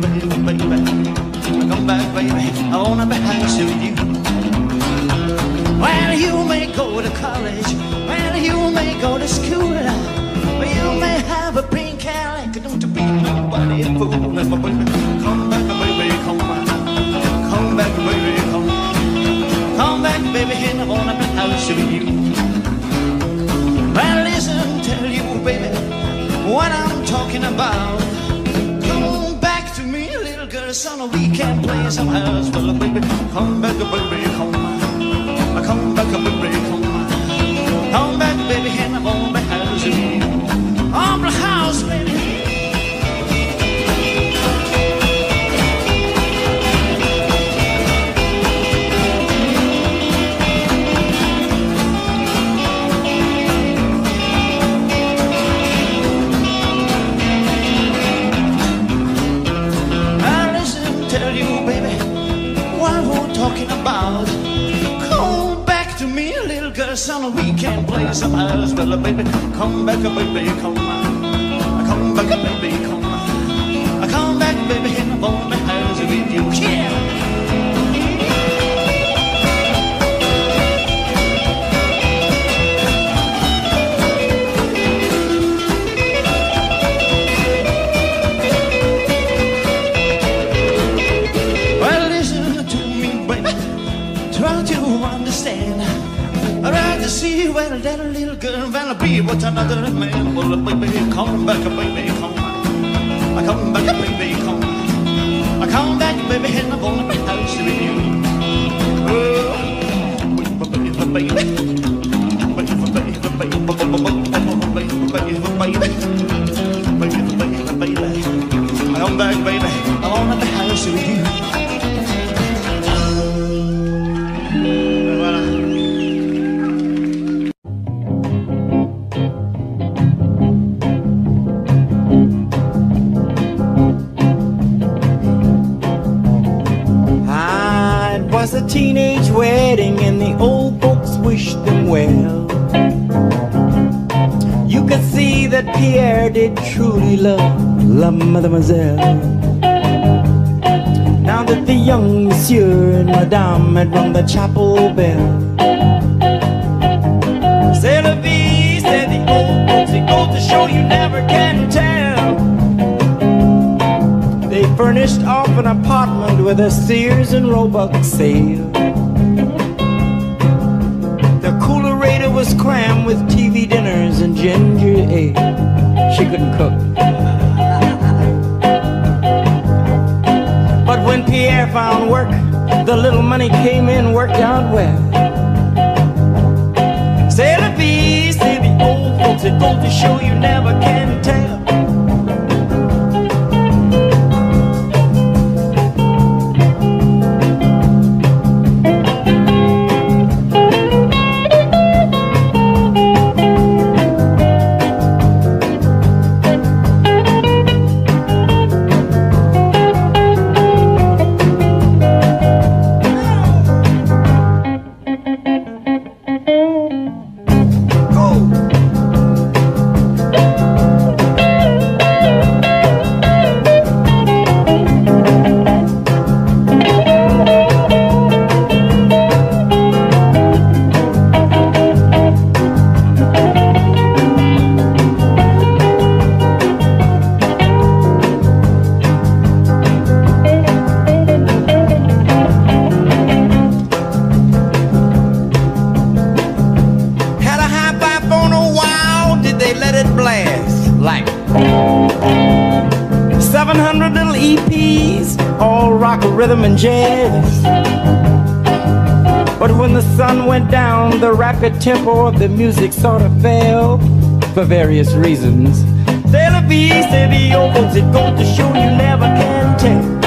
baby, baby, baby, come back, baby. I wanna be house with you. Well, you may go to college, well, you may go to school, well, you may have a pink Cadillac, don't be nobody a fool. Come back, baby, come back, come back, baby, come. Come back, baby, and I wanna be house with you. Well, listen, tell you, baby, what I'm talking about. Son, we can play some house, well, baby, come back, baby, come. Come back, baby, come. Come back, baby, and I wanna be house. On the house, baby. About. Come back to me, little girl, son, we can play some house, well, baby. Come back, baby, come. Come back, baby, come. Come back, baby, and I want the house with you. Yeah. Be with another man. Well, baby, come back, baby, come. I come back, baby, come. I come back, baby, and I wanna be house with you. Oh, baby, baby, Mademoiselle. Now that the young monsieur and madame had rung the chapel bell. C'est la vie, said the old folks, goes to show you never can tell. They furnished off an apartment with a Sears and Roebuck sale. The coolerator was crammed with TV dinners and ginger ale. She couldn't cook. Found work, the little money came in, worked out well. C'est la vie, say the old folks, it goes to show you never can tell. Jazz. But when the sun went down, the rapid tempo of the music sort of fell for various reasons. C'est la vie, say the old folks, it goes to show you never can tell.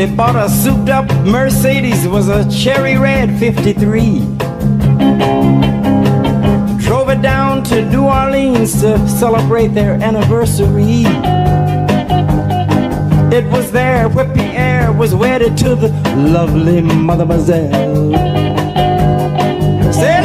They bought a souped up Mercedes, was a cherry red 53. Drove it down to New Orleans to celebrate their anniversary. It was there where Pierre was wedded to the lovely Mademoiselle. C'est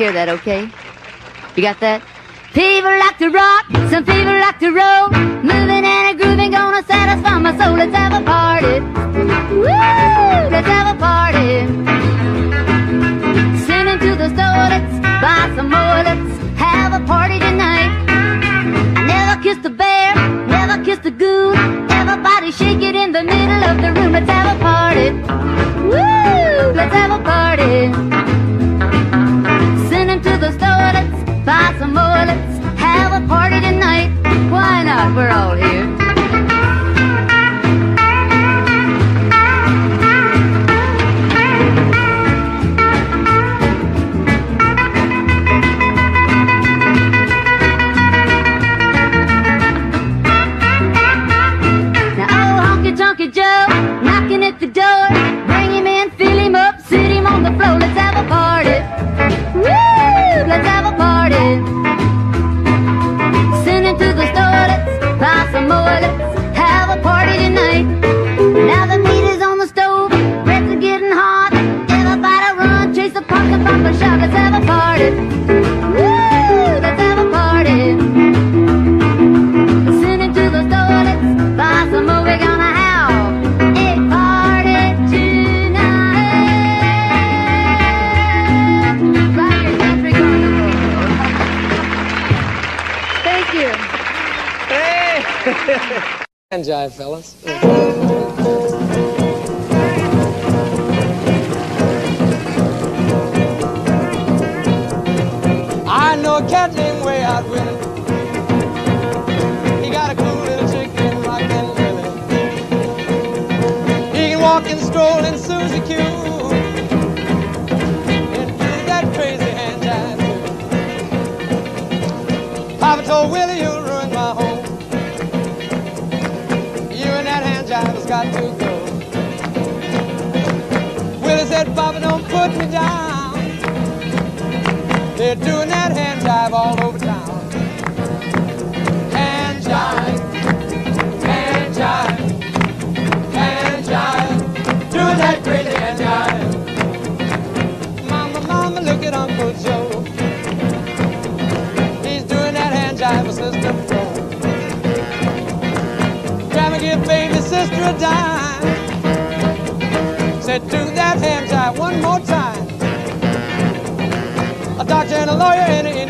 hear that, okay? You got that? People like to rock, some people like to roll. Moving and a grooving, gonna satisfy my soul. Let's have a party. Woo! Let's have a party. Sending to the store, let's buy some more. Let's have a party tonight. I never kissed a bear, never kissed a goon. Everybody shake it in the middle of the room. Let's have a party. Woo! Let's have a party. Fellas. Don't put me down. They're doing that hand jive all over town. Hand jive, hand jive, hand jive, doing that crazy hand jive. Mama, mama, look at Uncle Joe. He's doing that hand jive with Sister Flo. Grandma give baby sister a dime. Said, do hand jive one more time. A doctor and a lawyer and an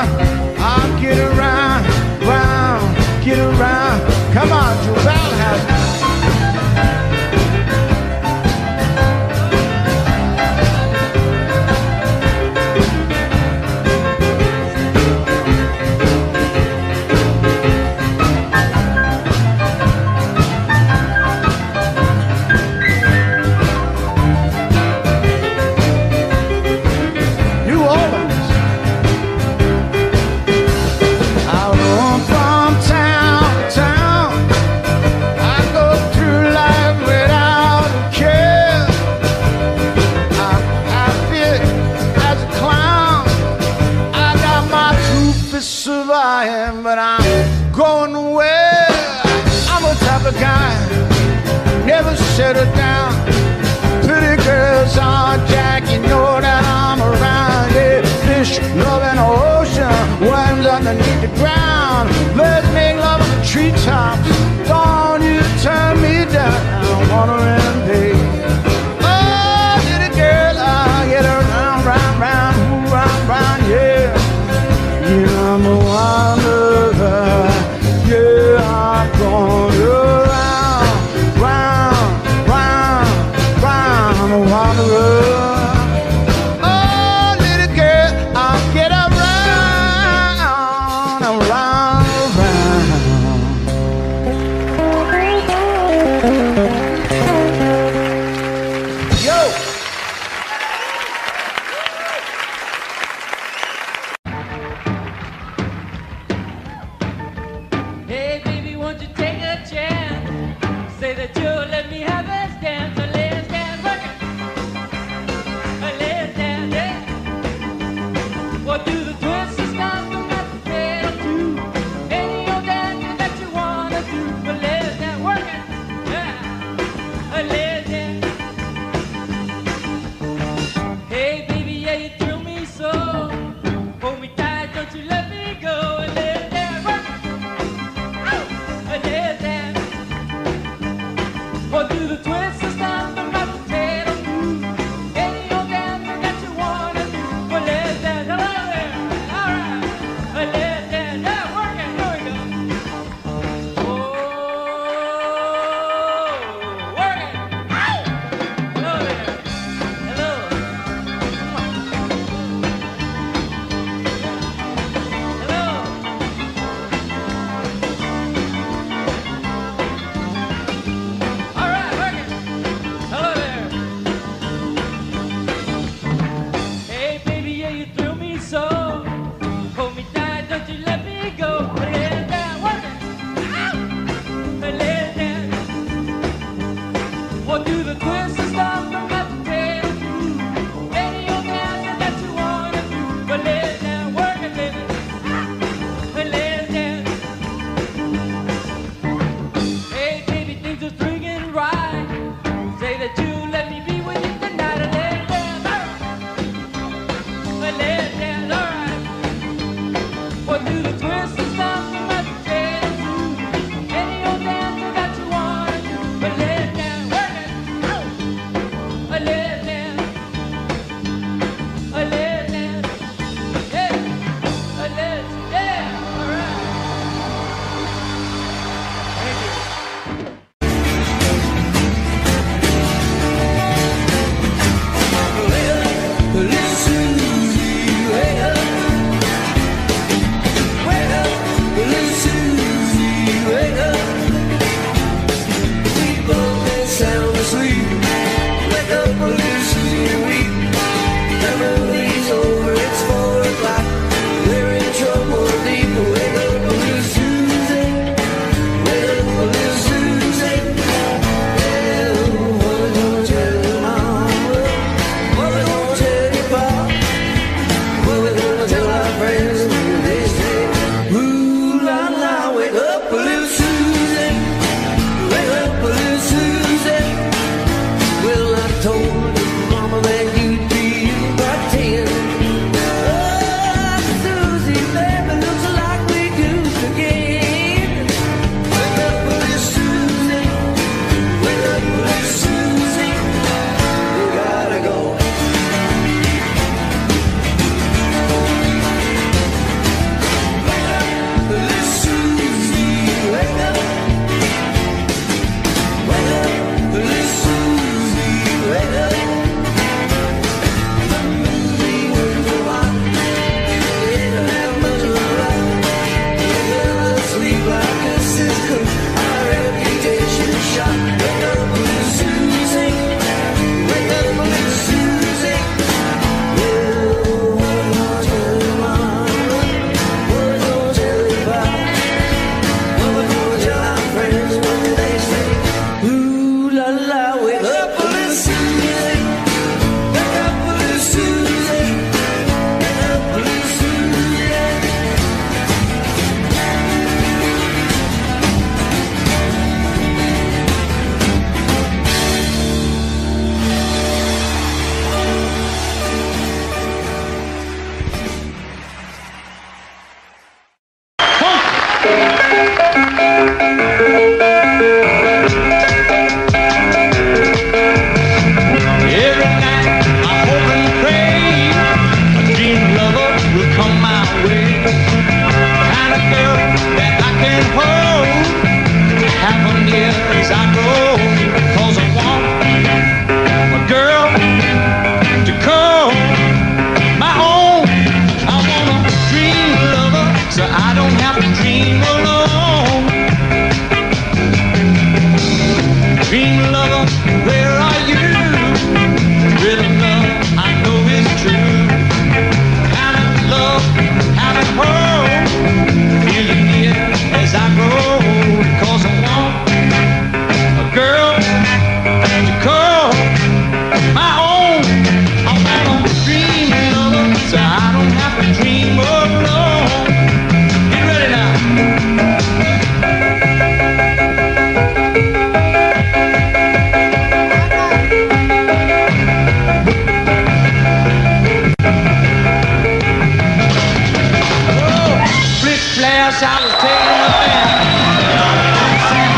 flash, I was taking a bath. Well, I stepped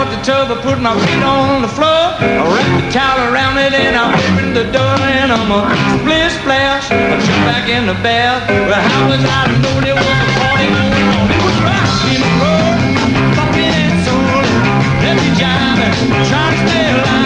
with the tub, I put my feet on the floor. I wrapped the towel around it and I opened the door and I'm a split splash. I jump back in the bath. Well, how was I to know there was a party going on? It was rocking and rolling, bumping and let me jiving, trying to stay alive.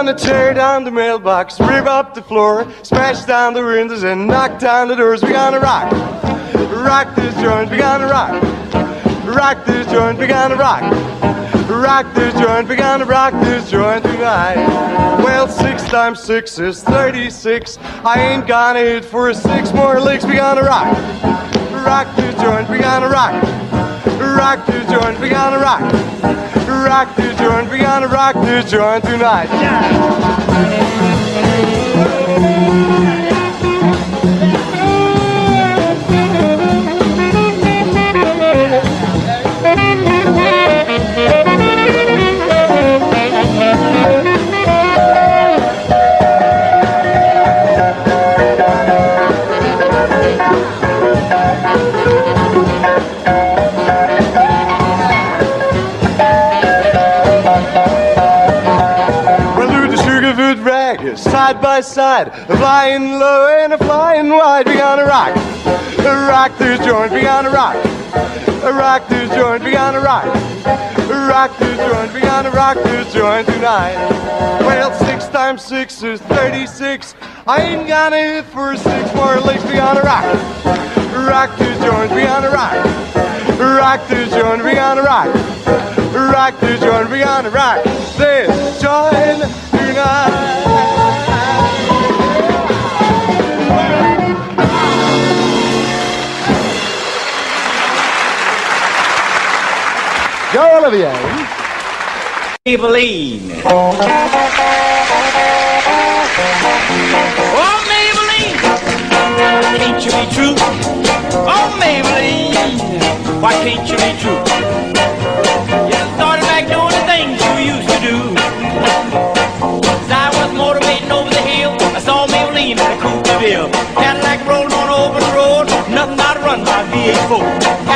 We gonna tear down the mailbox, rip up the floor, smash down the windows, and knock down the doors. We gonna rock, rock this joint. We gonna rock, rock this joint. We gonna rock, rock this joint. We gonna rock this joint tonight. Well, six times six is thirty-six. I ain't gonna hit for six more licks. We gonna rock, rock this joint. We gonna rock, rock this joint. We gonna rock rock this joint. We gonna rock this joint tonight. Well, by side, flying low and a flying wide. We gonna rock, rock this joint. We gonna rock, rock this joint. We gonna rock, rock this joint. We gonna rock this joint tonight. Well, six times six is thirty-six. I ain't gonna hit for six more licks. We gonna rock, rock this joint. We gonna rock, rock this joint. We gonna rock rock this joint. We gonna rock this joint tonight. Joe Olivier. Maybelline. Oh, Maybelline, can't you be true? Oh, Maybelline, why can't you be true? You started back doing the things you used to do. As I was motivating over the hill, I saw Maybelline in a ville. Cadillac rolling on over the road, nothing out to run my V8 Cadillac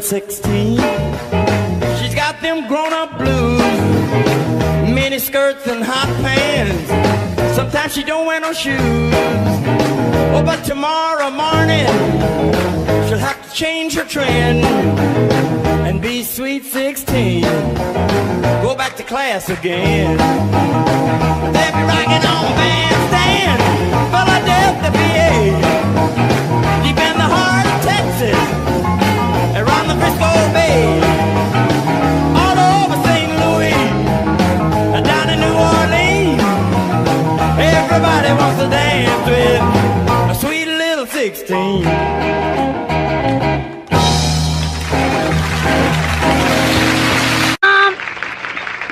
Sweet 16. She's got them grown up blues, mini skirts and hot pants. Sometimes she don't wear no shoes. Oh, but tomorrow morning she'll have to change her trend and be sweet 16. Go back to class again. They'll be rocking on bandstand, Philadelphia, PA.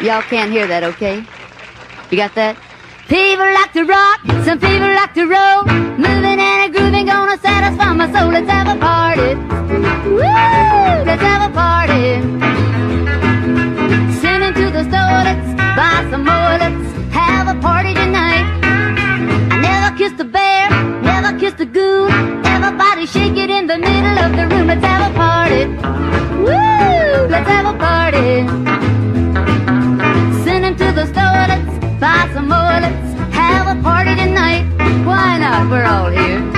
Y'all can't hear that, okay? You got that? People like to rock, some people like to roll. Moving grooving, gonna satisfy my soul. Let's have a party. Woo! Let's have a party. Send into the store, let's buy some more. Let's have a party tonight. I never kissed a bear, never kissed a goon. Everybody shake it in the middle of the room. Let's have a party. Woo! Let's have a party. Send him to the store, let's buy some more, let's have a party tonight. Why not? We're all here.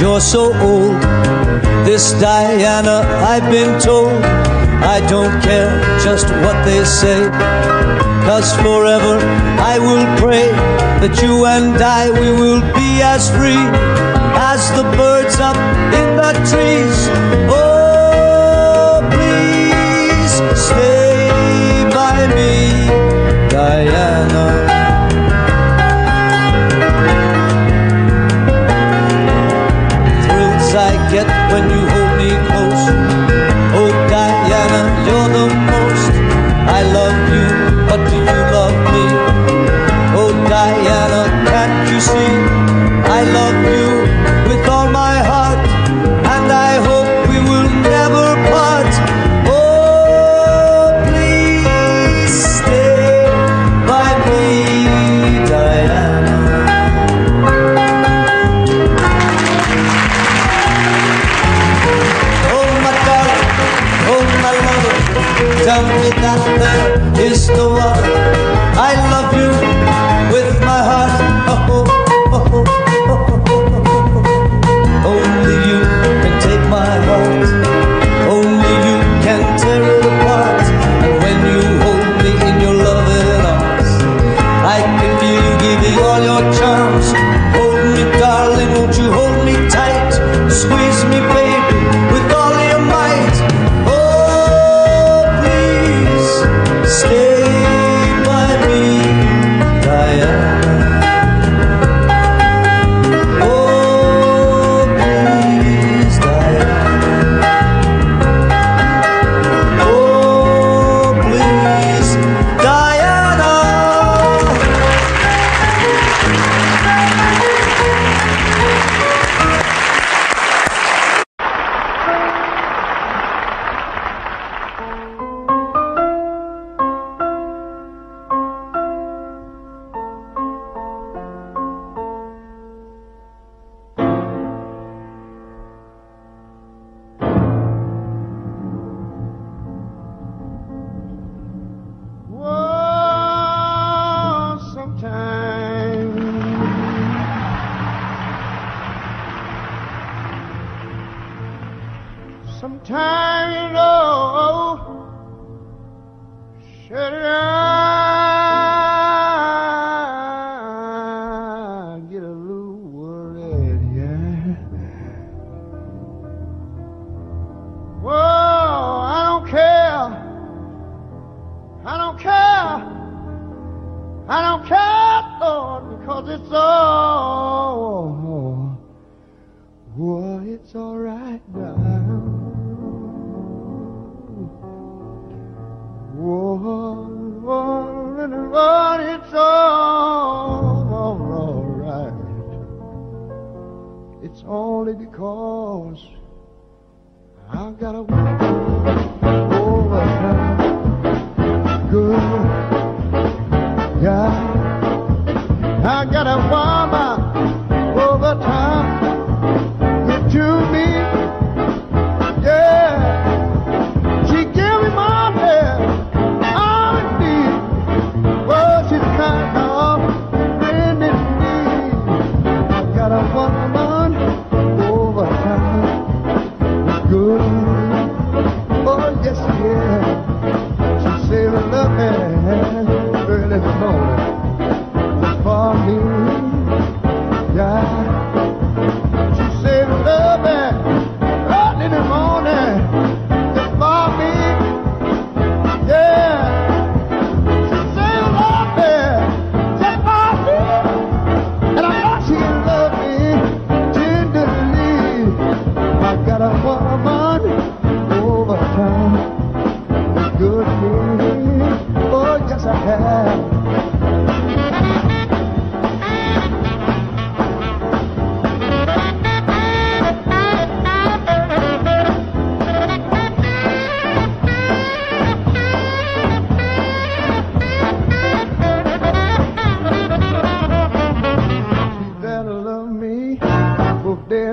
You're so old. This Diana, I've been told. I don't care just what they say. Cause forever I will pray that you and I, we will be as free as the birds up in the trees.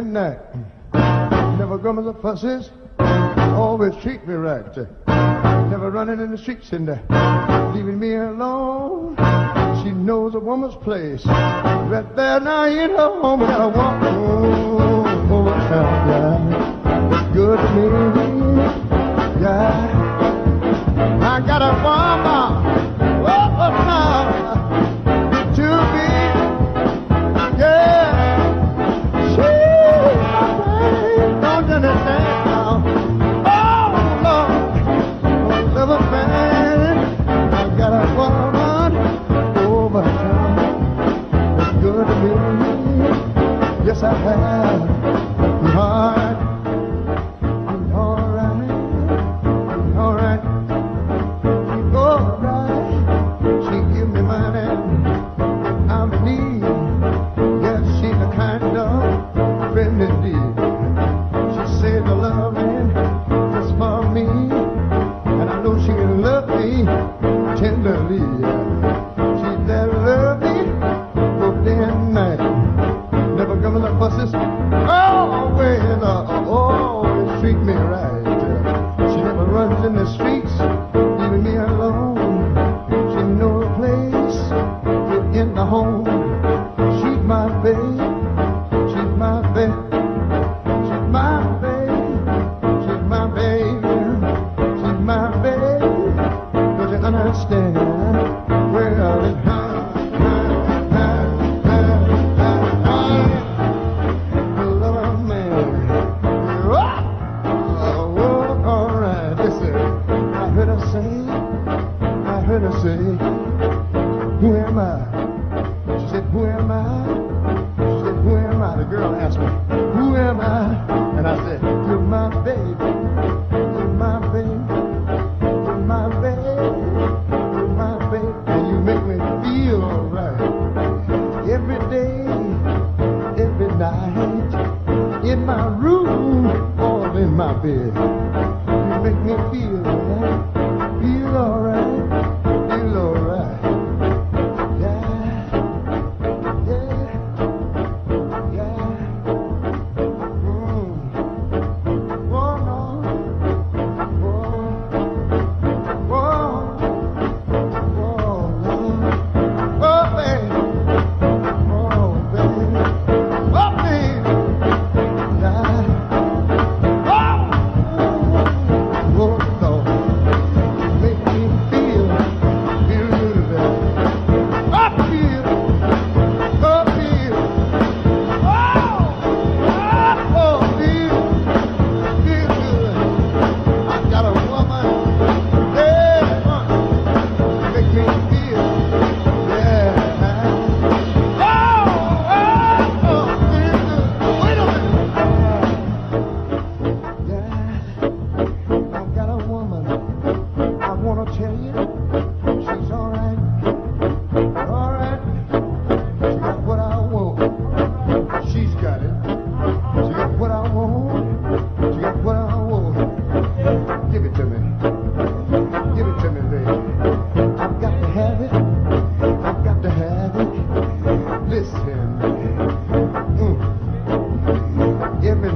and. Never grumbles or fusses, always treat me right. Never running in the streets and leaving me alone. She knows a woman's place. Right there now in her home, and I walk home. Oh, yeah, good to me. Yeah, I got a mama.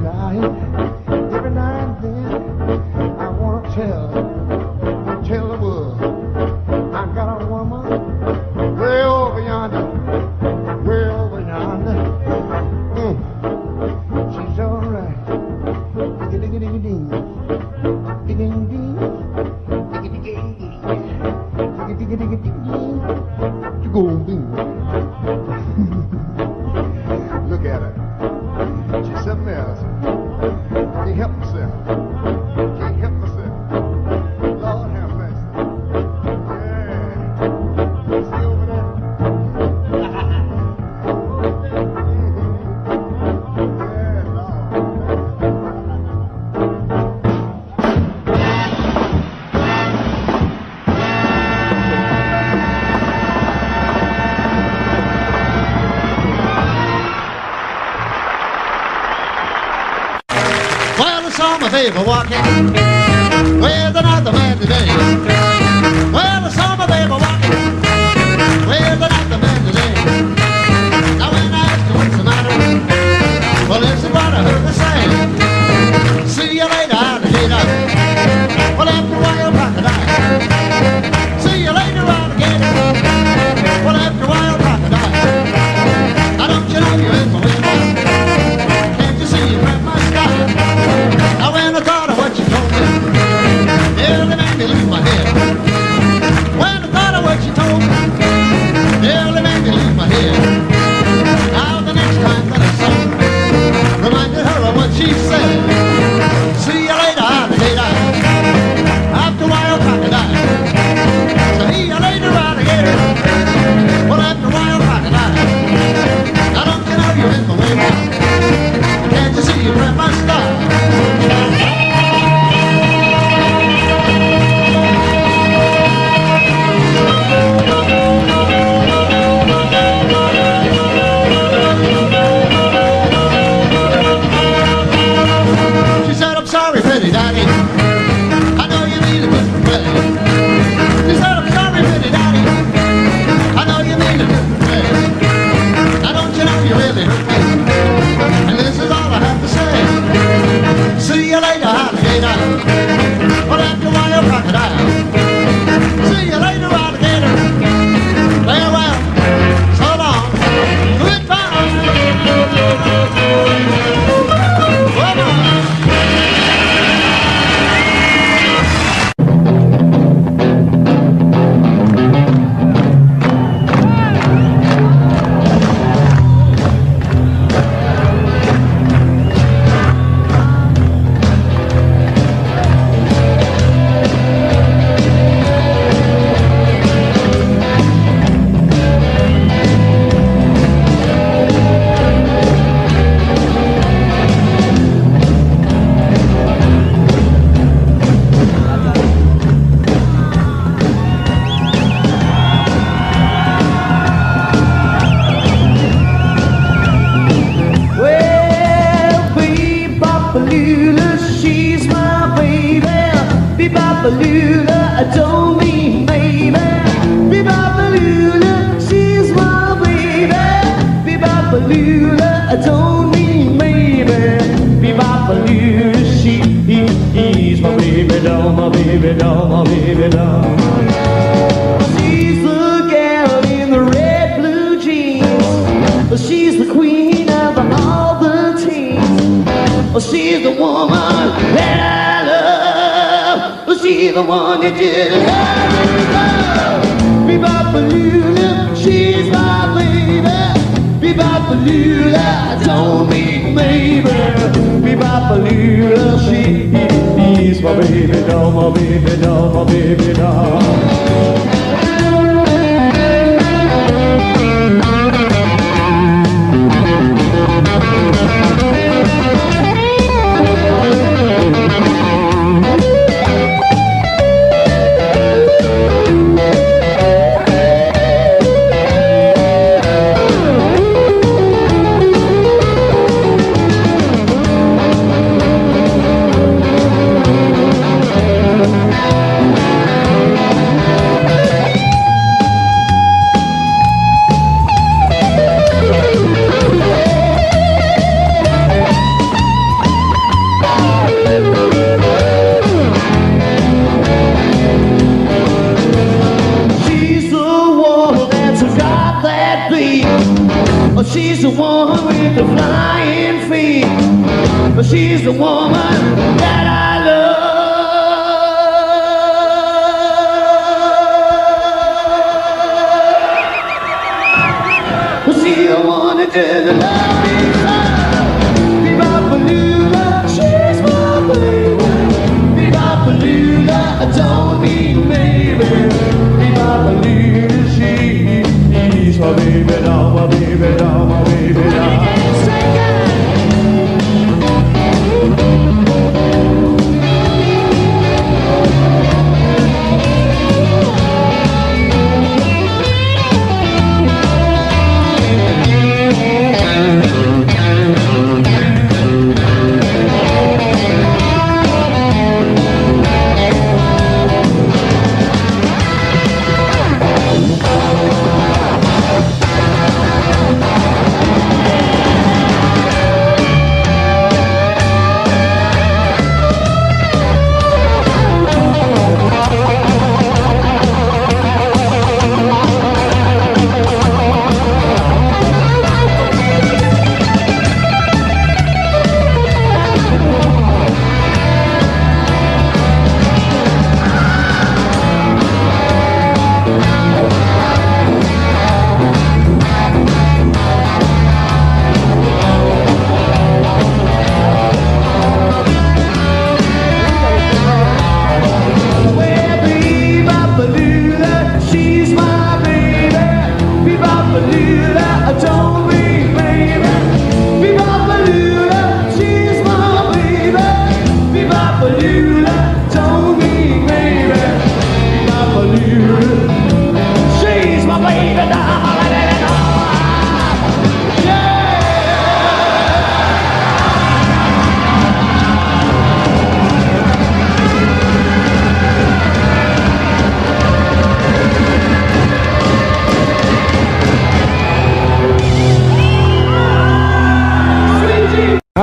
Every Well, I saw me down, I'll leave me. She's the gal in the red blue jeans. She's the queen of all the teens. She's the woman that I love. She's the one that did love. Be Bopalula, she's my baby. Be Bopalula, don't mean maybe. Be Bopalula, Please, my baby doll, my baby doll, my baby doll.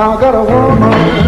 I got a woman.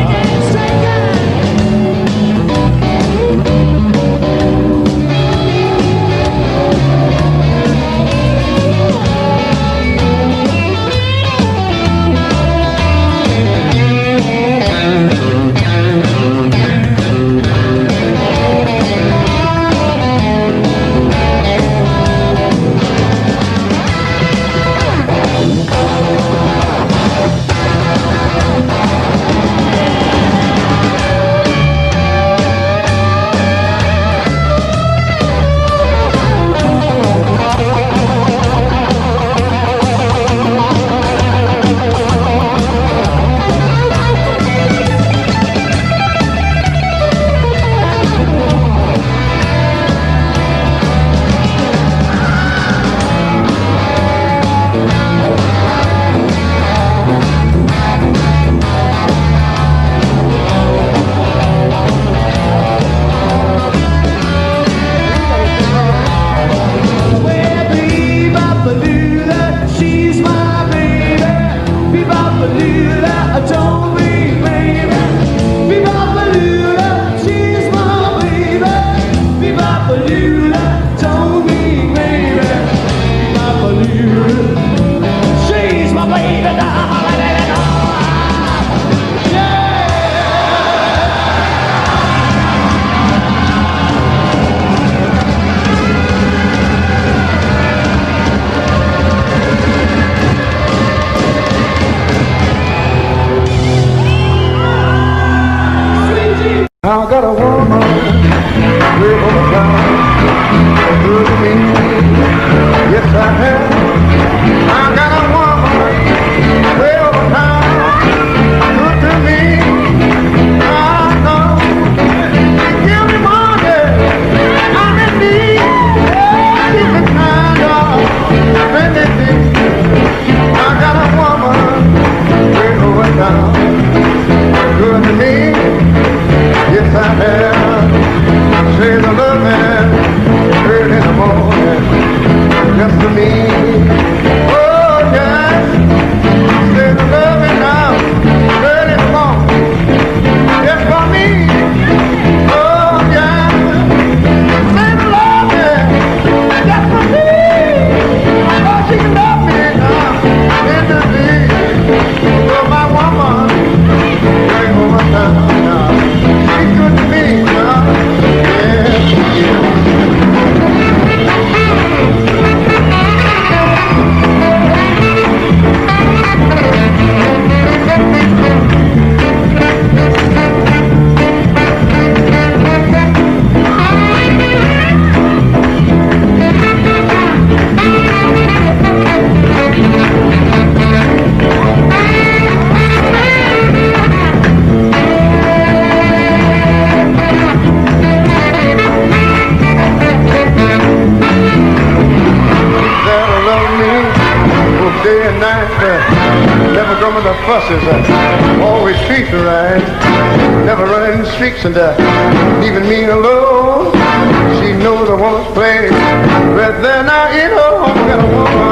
Always treat me right. Never running the streets and uh, leaving me alone. She knows I want to play. But then I, you know, I'm gonna walk my.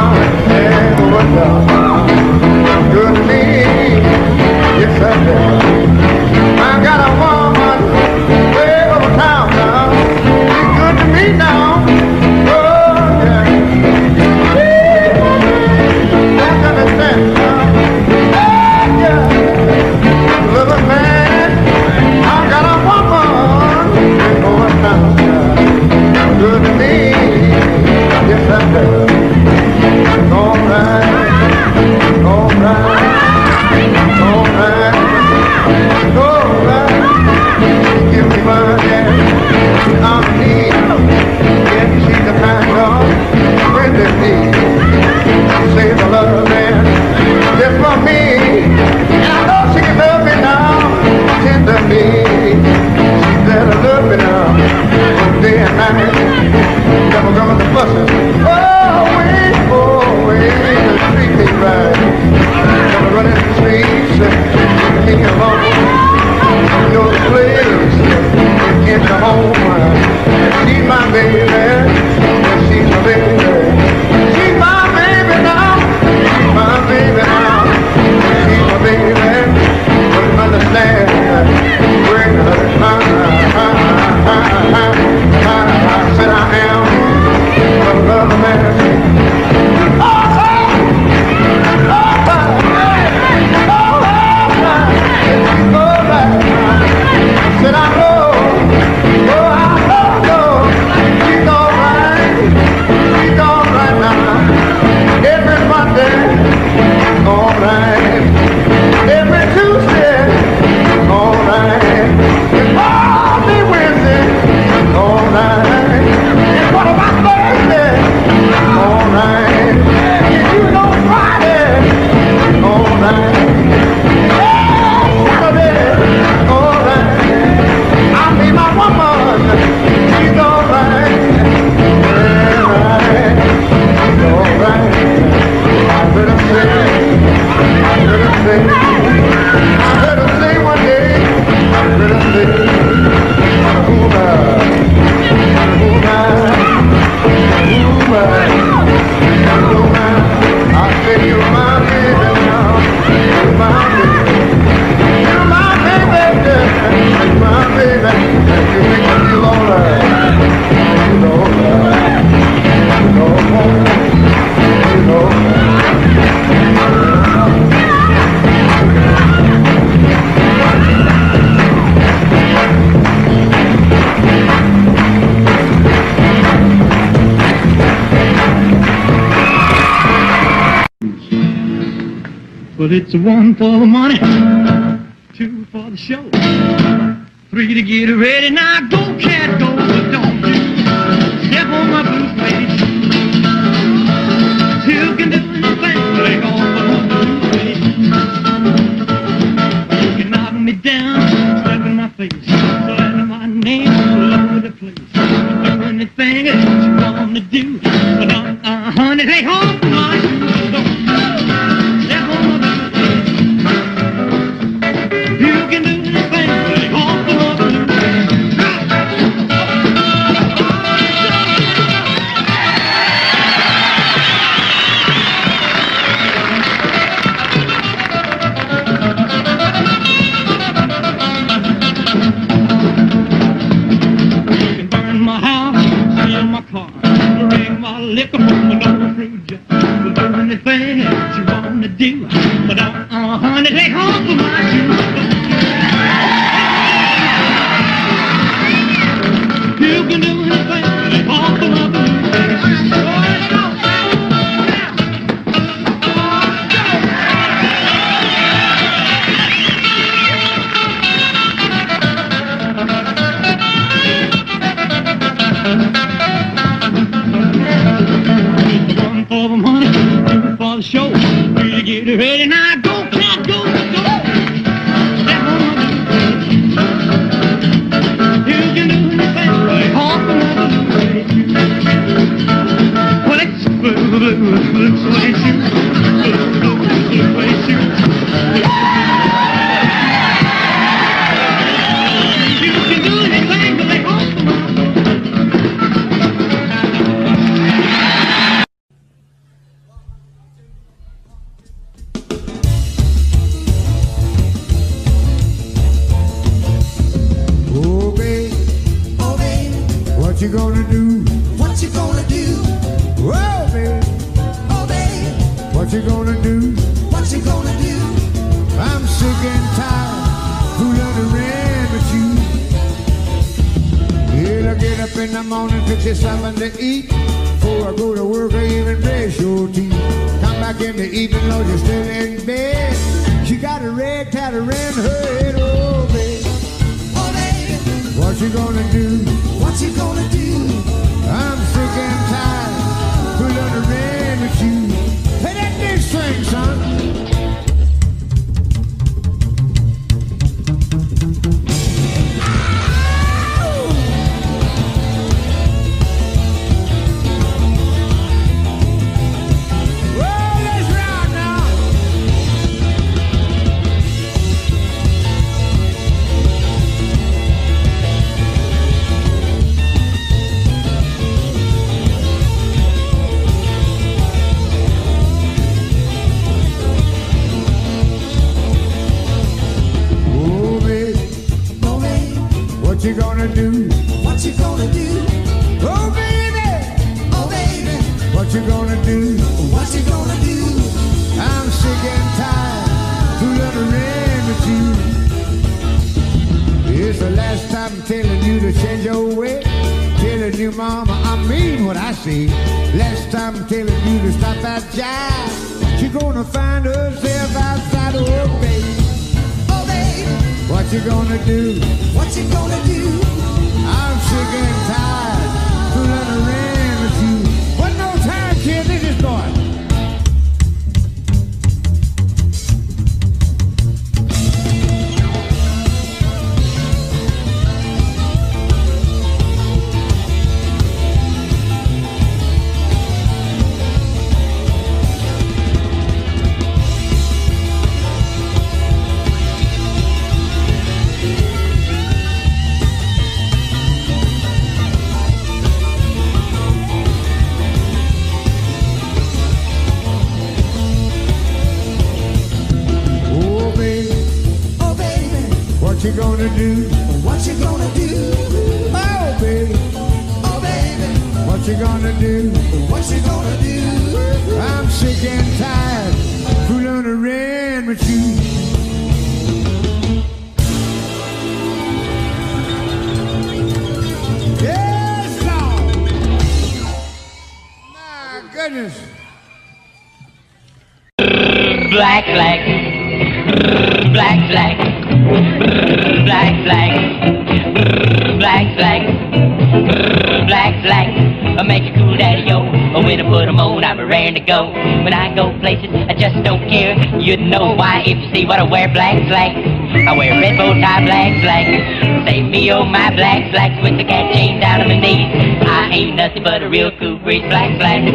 know why. If you see what I wear, black slacks. I wear red bow tie, black slacks. Save me, oh my black slacks with the cat chain down to my knees. I ain't nothing but a real cool breeze, black slacks.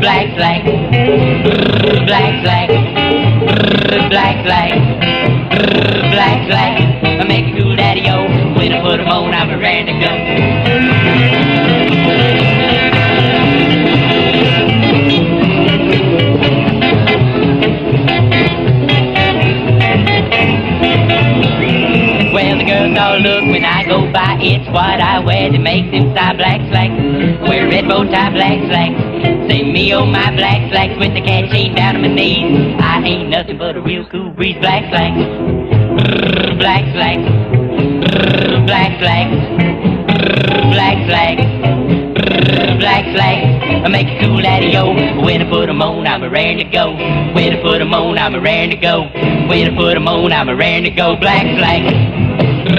Black slacks. Black slacks. Black slacks. Black slacks. go by, it's what I wear that makes them sigh black slacks. Wear red bow tie black slacks. Say me oh my black slacks with the cat chain down to my knees. I ain't nothing but a real cool breeze black slacks. Black slacks. Black slacks. Black slacks. Black slacks. I make it cool yo. When I put them on, I'm a ready to go. When I put them on, I'm a ready to go. When I put them on, I'm a ready to go. Black slacks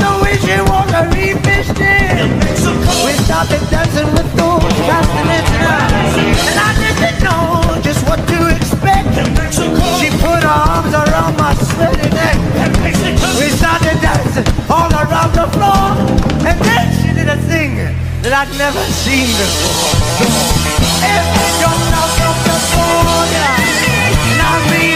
the way she a. We started dancing with those dancing And I didn't know just what to expect. She put her arms around my sweaty neck. We started dancing all around the floor. And then she did a thing that I'd never seen before. If you don't not. And I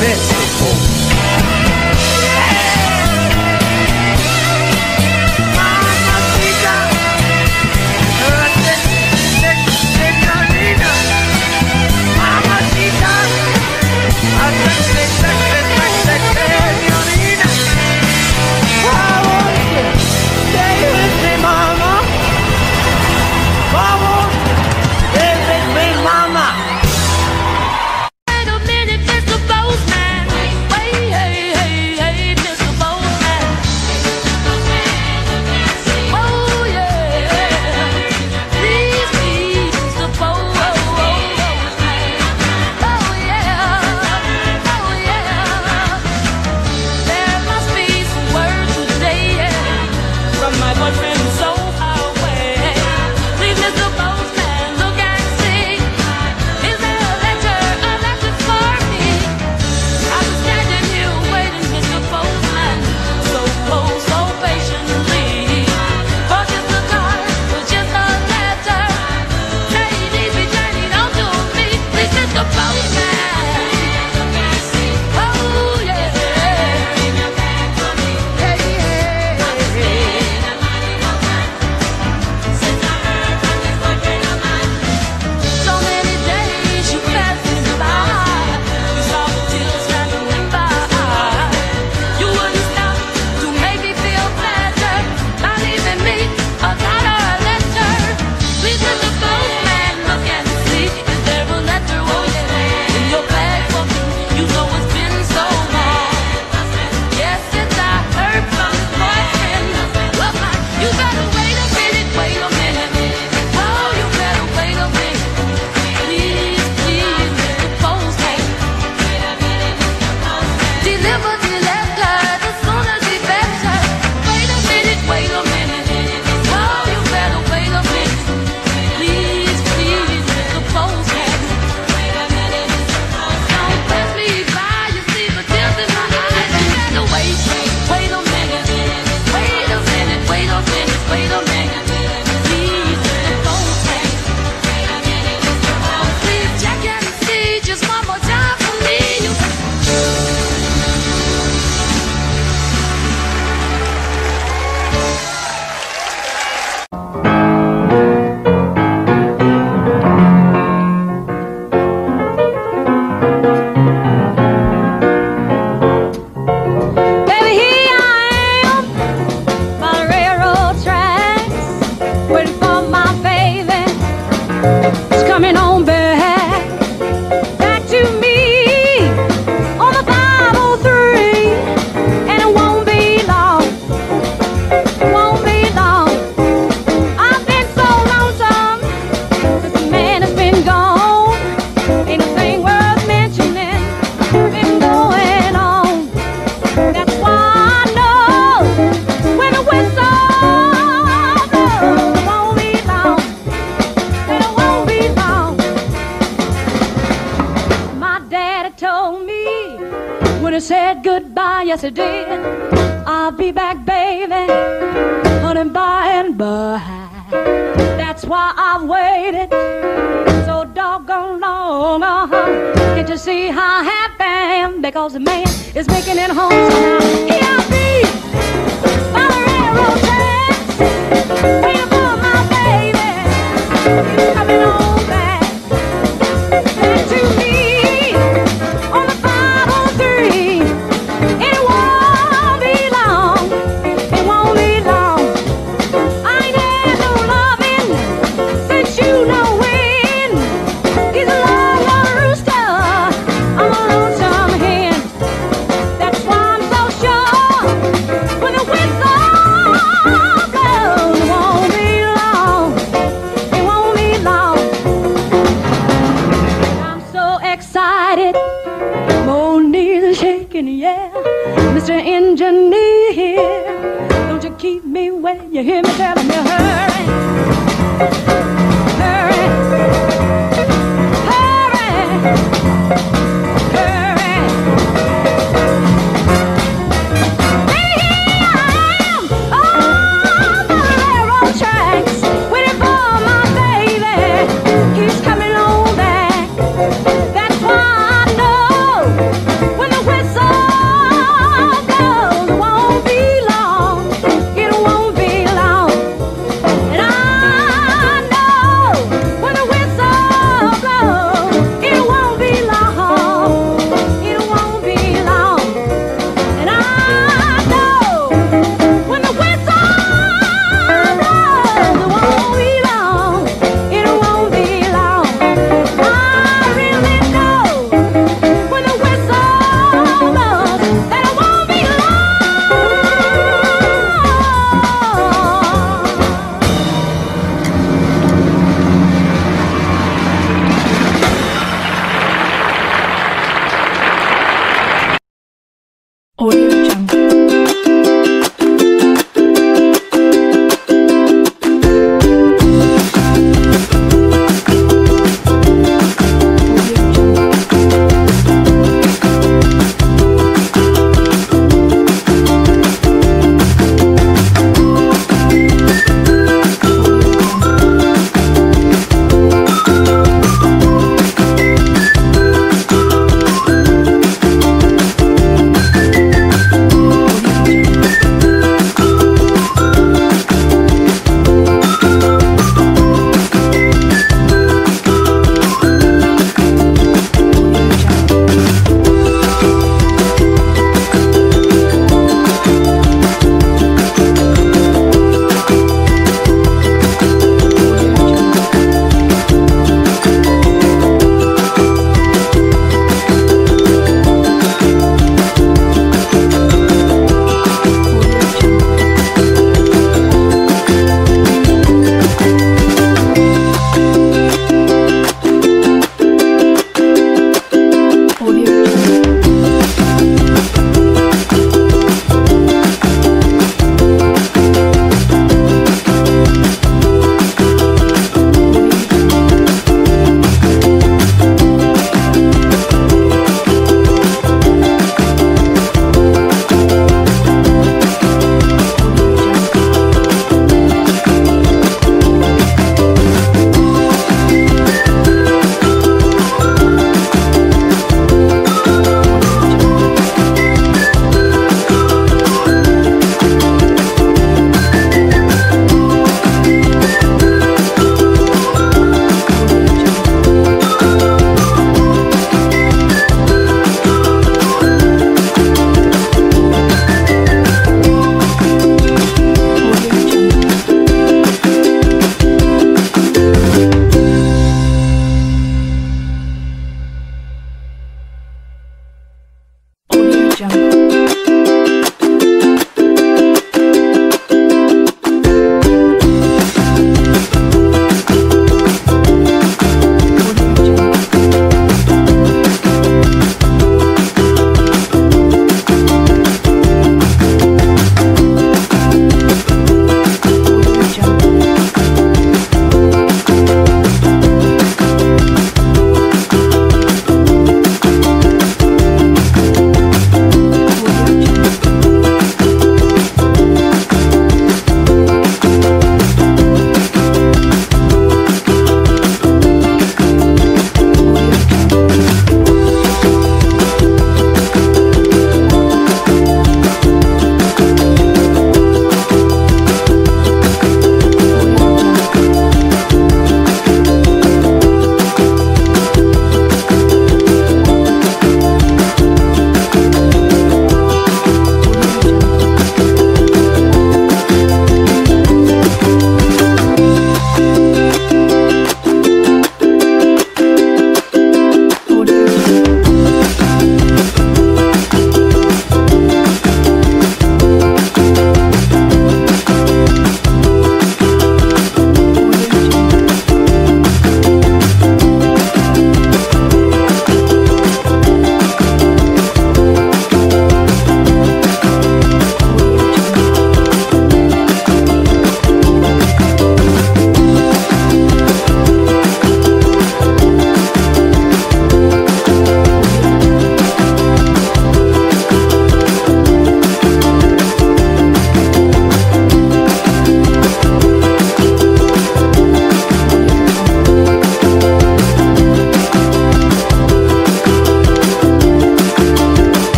this.